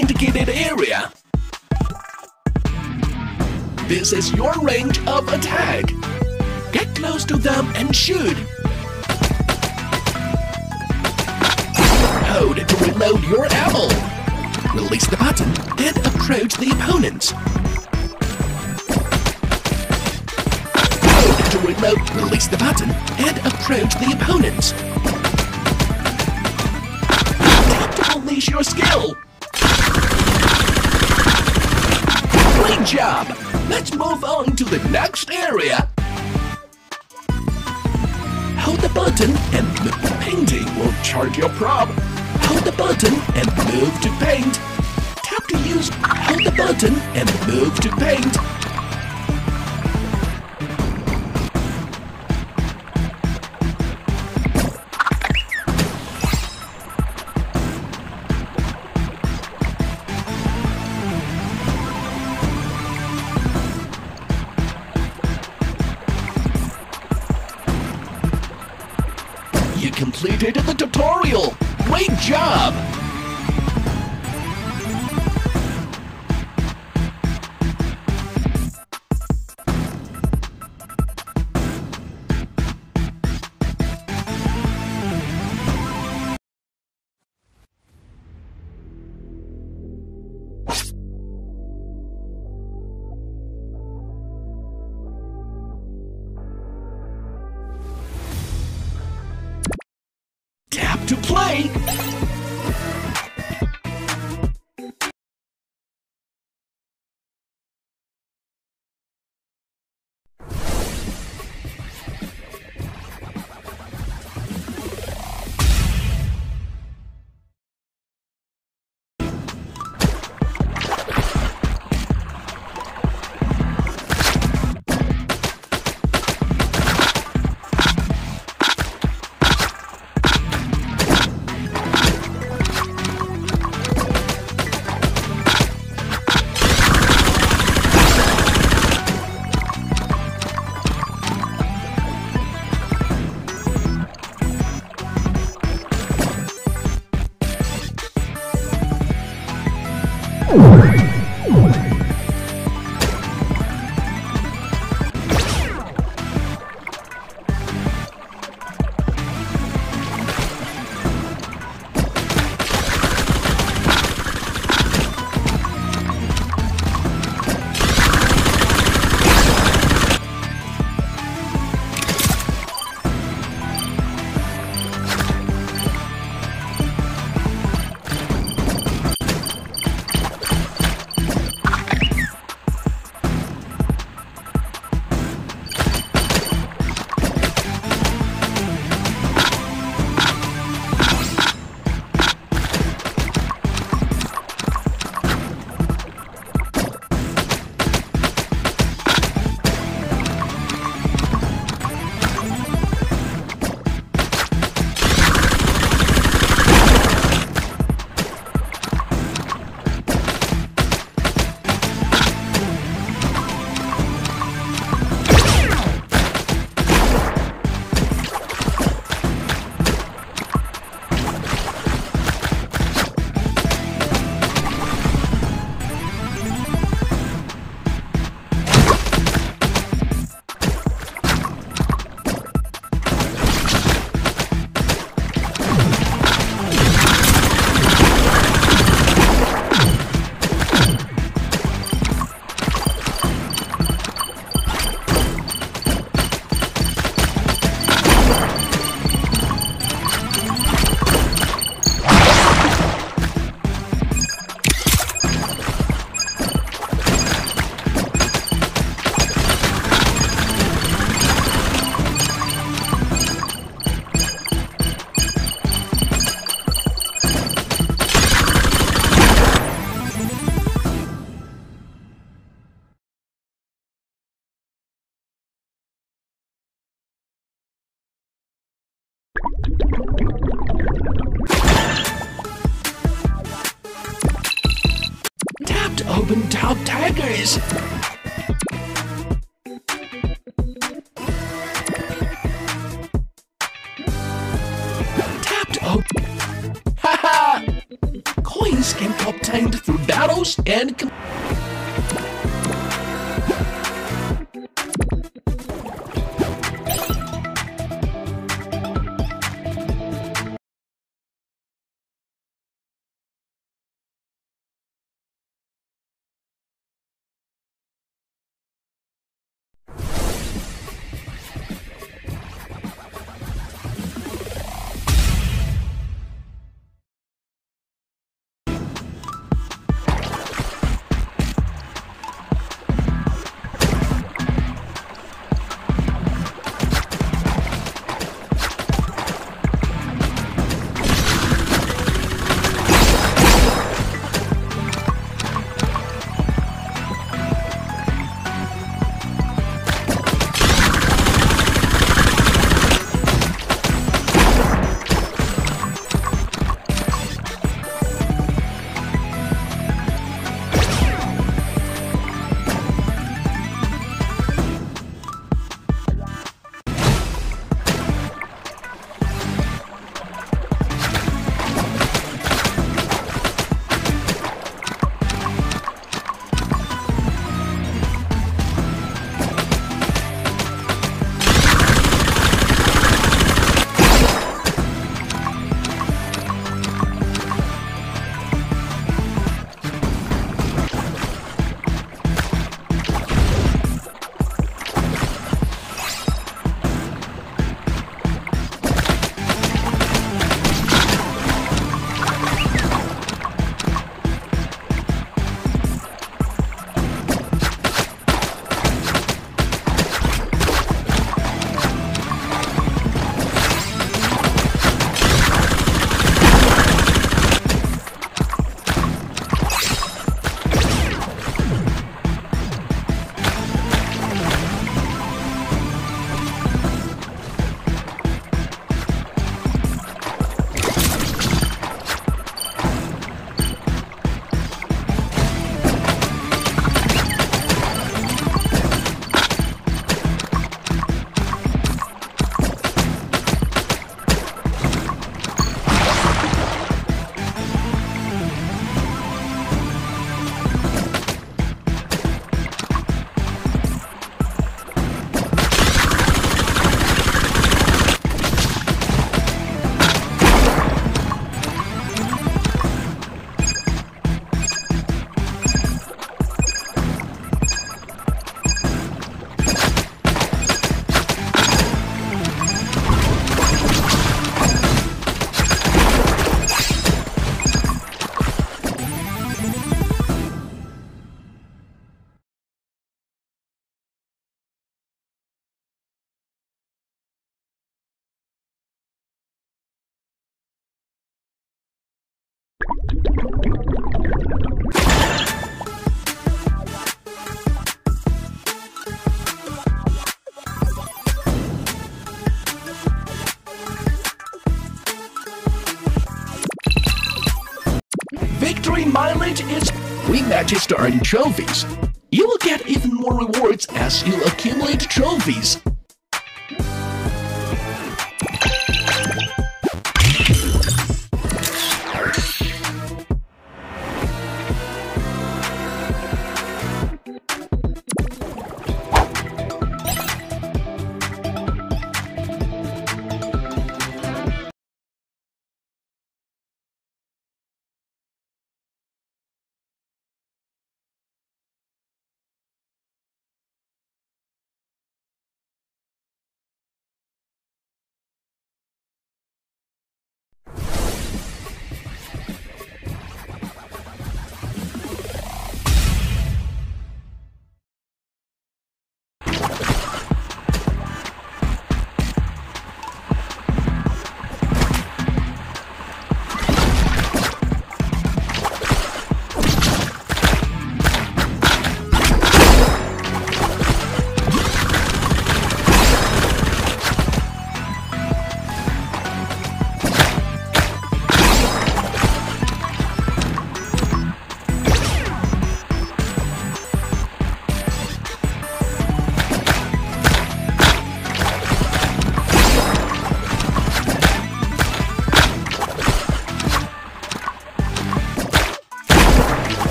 indicated area. This is your range of attack. Get close to them and shoot. Hold to reload your ammo. Release the button and approach the opponent. Hold to reload, release the button and approach the opponent. Tap to unleash your skill. Great job! Let's move on to the next area. Hold the button and the painting will charge your prop. Hold the button and move to paint. Tap to use. Hold the button and move to paint. You completed the tutorial! Great job! To play! Open top Tigers. Tap to open. Haha! Coins can be obtained through battles and Victory mileage is rematches to earn trophies. You will get even more rewards as you accumulate trophies.